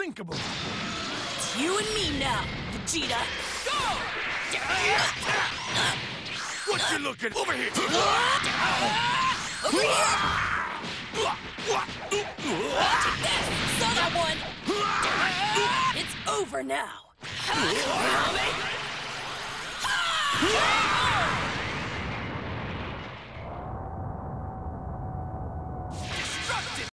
unthinkable. It's you and me now, Vegeta. Go! What you looking over here? Over here! Saw that one! It's over now!